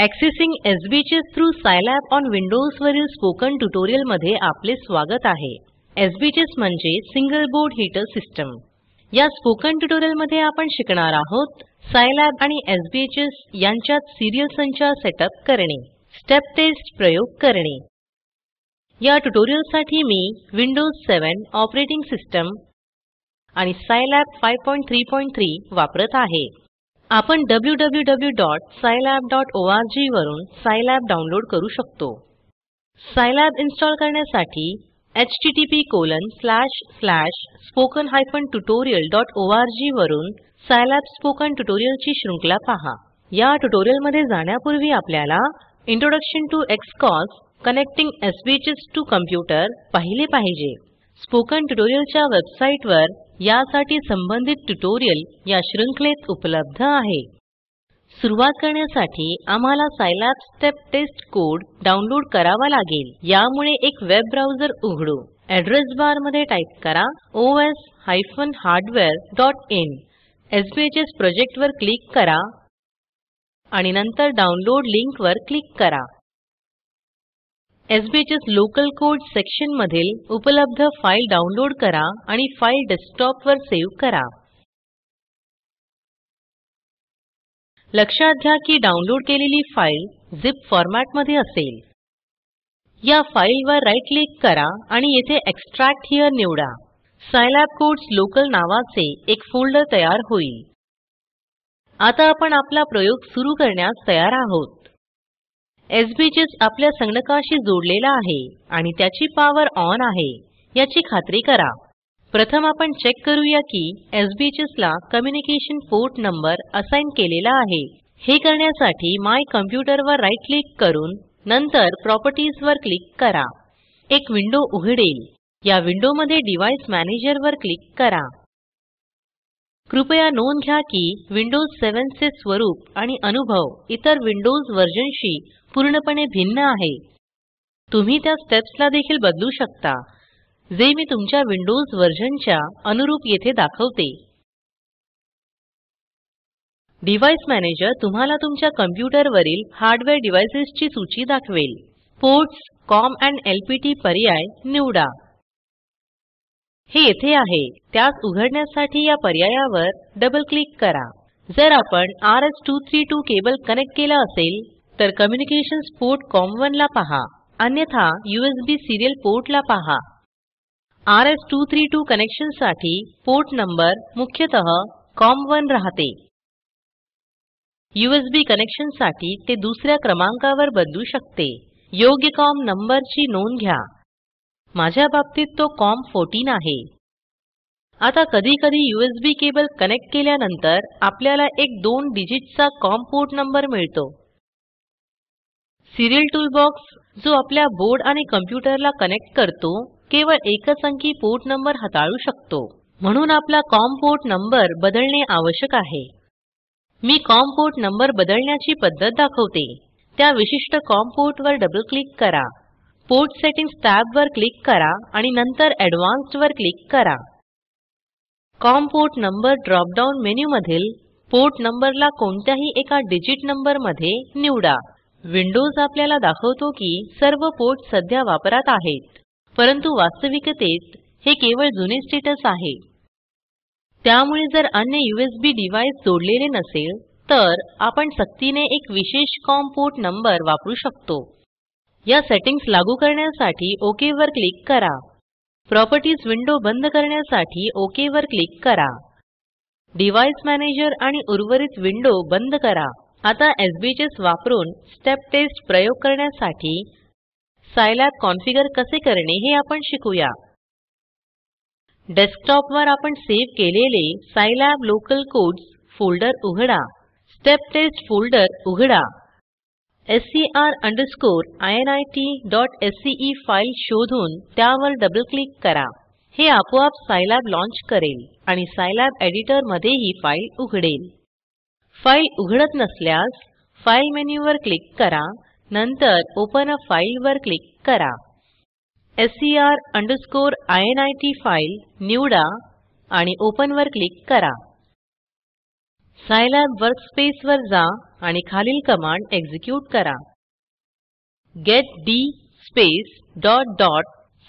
Accessing SBHS through Scilab on Windows वरील spoken ट्युटोरियलमध्ये आपले स्वागत आहे. SBHS म्हणजे सिंगल बोर्ड हीटर सिस्टम. या स्पोकन ट्युटोरियलमध्ये आपण शिकणार आहोत Scilab आणि SBHS यांच्यात सिरियल संचार सेटअप करणे, स्टेप टेस्ट प्रयोग करणे. या ट्युटोरियलसाठी मी Windows 7 ऑपरेटिंग सिस्टम आणि Scilab 533 वापरत आहे. आपण www.scilab.org वरून Scilab डाउनलोड करू शकतो. सायलॅब इन्स्टॉल करण्यासाठी http://spoken-tutorial.org वरून Scilab स्पोकन ट्युटोरियलची शृंखला पहा. या ट्युटोरियलमध्ये जाण्यापूर्वी आपल्याला introduction to Xcos connecting SBHS to computer पाहिले पाहिजे. स्पोकन ट्युटोरियलच्या वेबसाईटवर यासाठी संबंधित ट्युटोरियल या शृंखलेत उपलब्ध आहे. सुरुवात करण्यासाठी आम्हाला Scilab step test code download करावा लागेल. यामुळे एक वेब ब्राउझर उघडू. ऍड्रेस बारमध्ये टाइप करा os-hardware.in एसबीएचएस प्रोजेक्ट वर क्लिक करा आणि नंतर डाउनलोड लिंक वर क्लिक करा. SBHS लोकल कोड सेक्शन मधील उपलब्ध फाईल डाउनलोड करा आणि फाईल डेस्कटॉप वर सेव्ह करा. लक्षात घ्या की डाउनलोड केलेली फाईल झिप फॉर्मॅटमध्ये असेल. या फाईलवर राईट क्लिक करा आणि येथे एक्स्ट्रॅक्ट हिअर निवडा. Scilab कोड्स लोकल नावाचे एक फोल्डर तयार होईल. आता आपण आपला प्रयोग सुरू करण्यास तयार आहोत. SBGS आपल्या संगणकाशी जोडलेला आहे आणि त्याची पॉवर ऑन आहे याची खात्री करा. प्रथम आपण चेक करूया की SBGS ला कम्युनिकेशन पोर्ट नंबर असाइन केलेला आहे. हे करण्यासाठी माय कॉम्प्युटर वर राईट क्लिक करून नंतर प्रॉपर्टीज वर क्लिक करा. एक विंडो उघडेल. या विंडोमध्ये डिव्हाइस मॅनेजर वर क्लिक करा. कृपया नोंद घ्या की विंडोज 7 चे स्वरूप आणि अनुभव इतर विंडोज वर्जनशी पूर्णपणे भिन्न आहे. तुम्ही त्या स्टेप्सला देखील बदलू शकता जे मी तुमच्या विंडोज वर्जनच्या अनुरूप येथे दाखवते. डिव्हाइस मॅनेजर तुम्हाला तुमच्या कॉम्प्युटरवरील हार्डवेअर डिव्हाइसेसची सूची दाखवेल. पोर्ट्स, कॉम अँड एलपीटी पर्याय निवडा. हे येथे आहे. त्यास उघडण्यासाठी या पर्यायावर डबल क्लिक करा. जर आपण RS232 केबल कनेक्ट केला असेल तर कम्युनिकेशन्स पोर्ट कॉम1 ला पहा. अन्यथा USB सिरियल पोर्ट ला पहा. RS-232 कनेक्शनसाठी पोर्ट नंबर मुख्यतः कॉम1 राहते. यूएसबी कनेक्शनसाठी ते दुसऱ्या क्रमांकावर बदलू शकते. योग्य कॉम नंबरची नोंद घ्या. माझ्या बाबतीत तो कॉम14 आहे. आता कधीकधी USB केबल कनेक्ट केल्यानंतर आपल्याला एक दोन डिजिटचा कॉम पोर्ट नंबर मिळतो. सिरियल टूलबॉक्स जो आपल्या बोर्ड आणि कॉम्प्युटरला कनेक्ट करतो केवळ एकच अंकी पोर्ट नंबर हाताळू शकतो. म्हणून आपला कॉम पोर्ट नंबर बदलणे आवश्यक आहे. मी कॉम पोर्ट नंबर बदलण्याची पद्धत दाखवते. त्या विशिष्ट कॉम पोर्टवर डबल क्लिक करा. पोर्ट सेटिंग्ज टॅब वर क्लिक करा आणि नंतर एडवान्स्ड वर क्लिक करा. COM port number drop down menu मधील पोर्ट नंबरला कोणत्याही एका डिजिट नंबरमध्ये निवडा. विंडोज आपल्याला दाखवतो की सर्व पोर्ट सध्या वापरात आहेत. परंतु वास्तविकतेत हे केवळ जुने स्टेटस आहे. त्यामुळे जर अन्य यूएसबी डिव्हाइस जोडलेले नसेल तर आपण सक्तीने एक विशेष कॉम पोर्ट नंबर वापरू शकतो. या सेटिंग्स लागू करण्यासाठी ओक वर क्लिक करा. प्रॉपर्टीज विंडो बंद करण्यासाठी ओक वर क्लिक करा. डिव्हाइस मॅनेजर आणि उर्वरित विंडो बंद करा. आता एसबीएचएस वापरून स्टेप टेस्ट प्रयोग करण्यासाठी Scilab कॉन्फिगर कसे करणे हे आपण शिकूया. डेस्कटॉप वर आपण सेव्ह केलेले Scilab लोकल कोड्स फोल्डर उघडा. स्टेप टेस्ट फोल्डर उघडा. scr_init.sce फाईल शोधून त्यावर डबल क्लिक करा. हे आपोआप Scilab लॉन्च करेल आणि Scilab एडिटरमध्ये ही फाईल उघडेल. फाईल उघडत नसल्यास फाइल मेन्यूवर क्लिक करा नंतर ओपन अ फाइल वर क्लिक करा. scr_init फाईल निवडा आणि ओपन वर क्लिक करा. Scilab वर्कस्पेस वर जा आणि खालील कमांड एक्झिक्यूट करा. Get d space dot dot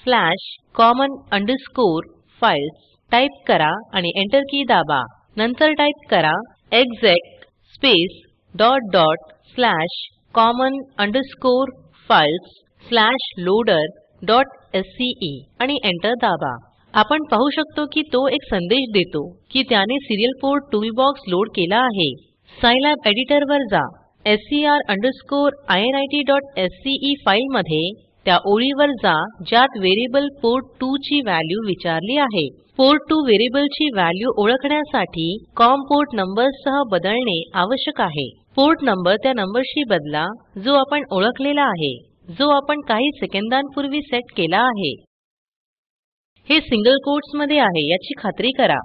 slash common underscore files type करा आणि एंटर की दाबा. नंतर टाइप करा exec space dot dot slash common underscore files slash loader dot sce आणि एंटर दाबा. आपण पाहू शकतो की तो एक संदेश देतो की त्याने सिरियल पोर्ट टूलबॉक्स लोड केला आहे. सायलॅब एडिटर वर जा. Str init.sce फाइलमध्ये त्या ओळीवर जा ज्यात व्हेरिएबल पोर्ट 2 ची व्हॅल्यू विचारली आहे. पोर्ट 2 व्हेरिएबलची व्हॅल्यू ओळखण्यासाठी कॉम पोर्ट नंबर्स सह बदलणे आवश्यक आहे. पोर्ट नंबर त्या नंबरशी बदला जो आपण ओळखलेला आहे. जो आपण काही सेकंदांपूर्वी सेट केला आहे. हे सिंगल कोट्समध्ये आहे याची खात्री करा.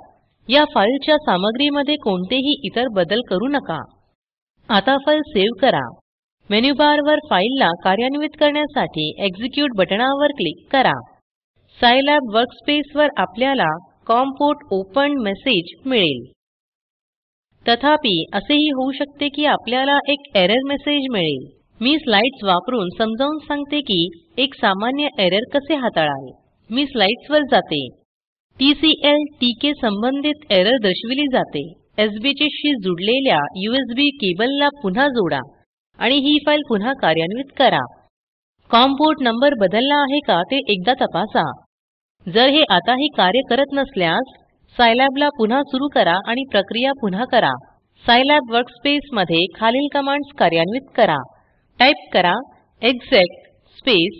या फाईलच्या सामग्रीमध्ये कोणतेही इतर बदल करू नका. आता फाईल सेव्ह करा. मेन्यूबारवर फाईलला कार्यान्वित करण्यासाठी एक्झिक्यूट बटणावर क्लिक करा. सायलॅब वर्कस्पेस वर आपल्याला कॉम पोर्ट ओपन मेसेज मिळेल. तथापि असेही होऊ शकते की आपल्याला एक एरर मेसेज मिळेल. मी स्लाइड्स वापरून समजावून सांगते की एक सामान्य एरर कसे हाताळाल मी स्लाइड्स वर जाते. TCL TK संबंधित एरर दर्शविली जाते. SBC शी जुडलेल्या USB केबलला पुन्हा जोडा आणि ही फाईल पुन्हा कार्यान्वित करा. कॉम पोर्ट नंबर बदलला आहे का ते एकदा तपासा. जर हे आताही कार्य करत नसल्यास सायलॅबला पुन्हा सुरू करा आणि प्रक्रिया पुन्हा करा. सायलॅब वर्कस्पेस मध्ये खालील कमांड्स कार्यान्वित करा. टाइप करा exec space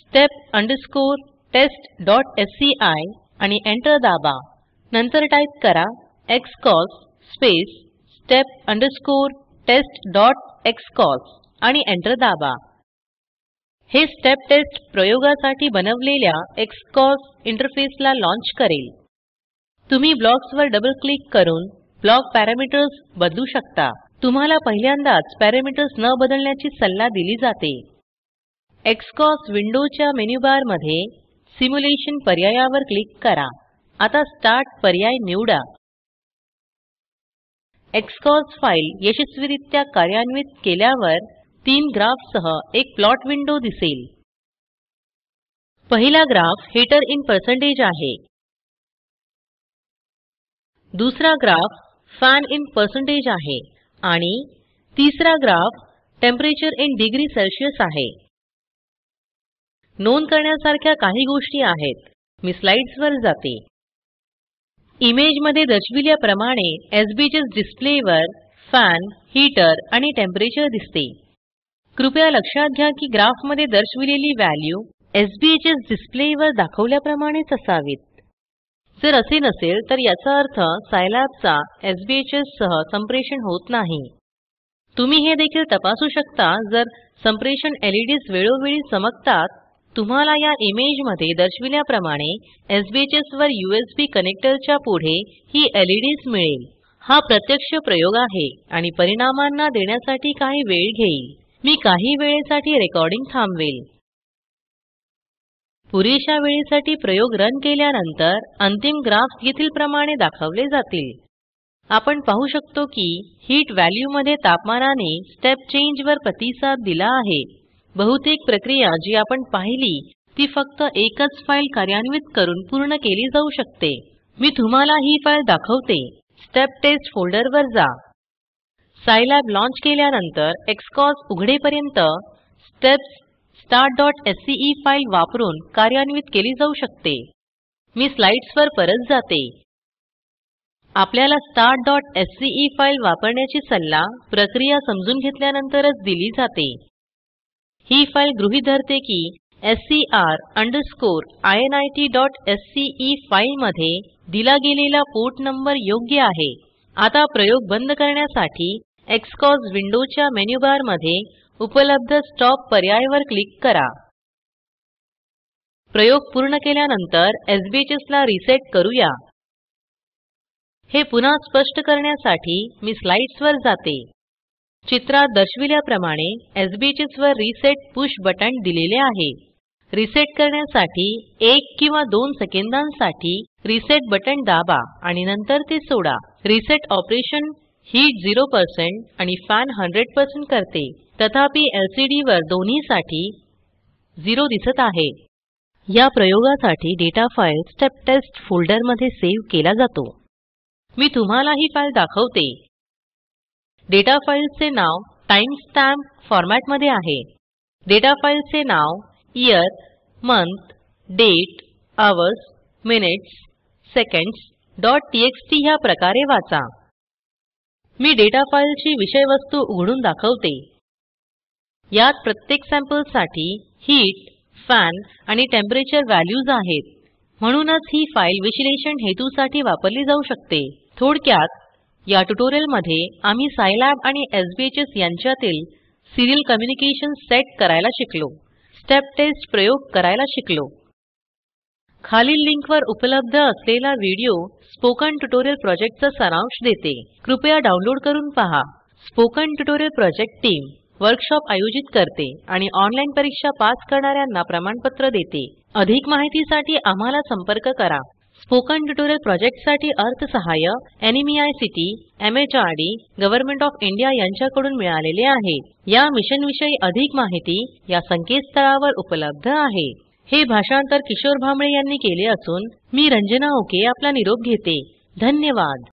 step underscore test.sci आणि एंटर दाबा. नंतर टाइप करा xcos space step underscore xcos आणि एंटर दाबा. हे स्टेप टेस्ट प्रयोगासाठी बनवलेल्या एक्सकॉस इंटरफेसला लॉन्च करेल. तुम्ही ब्लॉक्सवर डबल क्लिक करून ब्लॉक पॅरामीटर्स बदलू शकता. तुम्हाला पहिल्यांदाच पॅरामीटर्स न बदलण्याची सल्ला दिली जाते. एक्सकॉस विंडोच्या मेन्यू बारमध्ये सिम्युलेशन पर्यायावर क्लिक करा. आता स्टार्ट पर्याय निवडा. एक्सकॉस फाईल यशस्वीरित्या कार्यान्वित केल्यावर तीन ग्राफसह एक प्लॉट विंडो दिसेल. पहिला ग्राफ हेटर इन पर्सेंटेज आहे. दुसरा ग्राफ फॅन इन पर्सेंटेज आहे आणि तिसरा graph temperature in degree Celsius आहे. नोंद करण्यासारख्या काही गोष्टी आहेत. मी स्लाइड्स वर जाते. इमेजमध्ये दर्शविल्याप्रमाणे एसबीएस डिस्प्लेवर फॅन हीटर आणि टेम्परेचर दिसते. कृपया लक्षात घ्या की ग्राफमध्ये दर्शविलेली व्हॅल्यू एसबीएस डिस्प्लेवर दाखवल्याप्रमाणेच असावीत. जर असे नसेल तर याचा अर्थ सायलॅबचा एसबीएचएस सह संप्रेषण होत नाही. तुम्ही हे देखील तपासू शकता जर संप्रेषण एलईडीज वेळोवेळी चमकतात तुम्हाला या इमेजमध्ये दर्शविल्याप्रमाणे एसबीएचएस वर USB कनेक्टरच्या पुढे ही LEDs मिळेल. हा प्रत्यक्ष प्रयोग आहे आणि परिणामांना देण्यासाठी काही वेळ घेईल. मी काही वेळेसाठी रेकॉर्डिंग थांबवेल. पुरेशा वेळेसाठी प्रयोग रन केल्यानंतर अंतिम ग्राफ्स येथील प्रमाणे दाखवले जातील. आपण पाहू शकतो की हीट व्हॅल्यू मध्ये तापमानाने स्टेप चेंज वर प्रतिसाद दिला आहे. बहुतेक प्रक्रिया जी आपण पाहिली ती फक्त एकच फाईल कार्यान्वित करून पूर्ण केली जाऊ शकते. मी तुम्हाला ही फाईल दाखवते. स्टेप टेस्ट फोल्डर वर जा. सायलॅब लॉन्च केल्यानंतर एक्सकॉस उघडेपर्यंत स्टेप्स start.sce फाईल वापरून कार्यान्वित केली जाऊ शकते. मी स्लाइड्स वर परत जाते. आपल्याला start.sce फाईल वापरण्याची सल्ला प्रक्रिया समजून घेतल्यानंतरच दिली जाते. ही फाईल गृहीत धरते की str initसके फाईल मध्ये दिला गेलेला पोर्ट नंबर योग्य आहे. आता प्रयोग बंद करण्यासाठी एक्सकॉस विंडोच्या मेन्यूबारमध्ये बारमध्ये उपलब्ध स्टॉप पर्यायावर क्लिक करा. प्रयोग पूर्ण केल्यानंतर SBHS ला रिसेट करूया. हे पुन्हा स्पष्ट करण्यासाठी मी स्लाइड्स वर जाते. चित्रात दर्शविल्याप्रमाणे एसबीएचएस वर रिसेट पुश बटण दिलेले आहे. रिसेट करण्यासाठी एक किंवा दोन सेकंदांसाठी रिसेट बटण दाबा आणि नंतर ते सोडा. रिसेट ऑपरेशन हीट 0% आणि फॅन 100% करते. तथापि LCD वर दोन्हीसाठी 0 दिसत आहे. या प्रयोगासाठी डेटा फाईल स्टेप टेस्ट फोल्डरमध्ये सेव्ह केला जातो. मी तुम्हाला ही फाईल दाखवते. डेटा फाईलचे नाव टाइम स्टॅम्पमध्ये आहे. डेटा फाईलचे नाव year month date hours minutes seconds dot TXT ह्या प्रकारे वाचा. मी डेटा फाईलची विषयवस्तू उघडून दाखवते. यात प्रत्येक सॅम्पलसाठी हीट फॅन आणि टेम्परेचर व्हॅल्यूज आहेत. म्हणूनच ही फाईल विश्लेषण हेतूसाठी वापरली जाऊ शकते. थोडक्यात या ट्युटोरियलमध्ये आम्ही सायलॅब आणि एसबीएचएस यांच्यातील सिरियल कम्युनिकेशन सेट करायला शिकलो. स्टेप टेस्ट प्रयोग करायला शिकलो. खालील लिंकवर उपलब्ध असलेला व्हिडिओ स्पोकन ट्युटोरियल प्रोजेक्टचा सारांश देते. कृपया डाउनलोड करून पहा. Spoken tutorial project team workshop आयोजित करते आणि ऑनलाईन परीक्षा पास करणाऱ्यांना प्रमाणपत्र देते. अधिक माहितीसाठी आम्हाला संपर्क करा. स्पोकन ट्युटोरियल प्रॉजेक्टसाठी अर्थसहाय्य NMEICT MHRD government of India यांच्याकडून मिळालेले आहे. या मिशन विषयी अधिक माहिती या संकेतस्थळावर उपलब्ध आहे. हे भाषांतर किशोर भांबळे यांनी केले असून मी रंजना ओके आपला निरोप घेते. धन्यवाद.